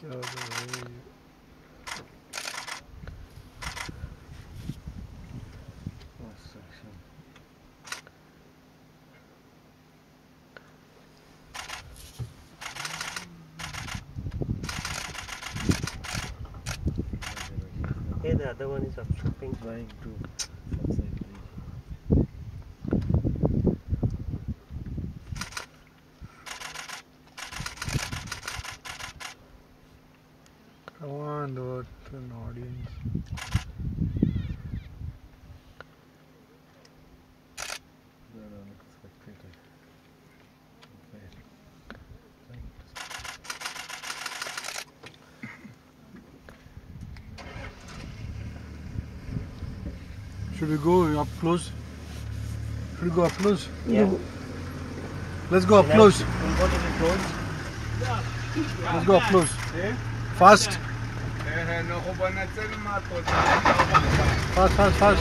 God, Hey, the other one is up shopping. Going. Come on, what an audience. There are no spectators. Okay. Trying to Should we go up close? Should we go up close? Yeah. Let's go up close. We'll go to close. Let's go up close. Fast. ნოხობანაცენ მათო ხას ხას ხას